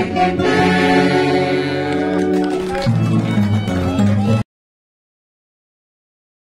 Música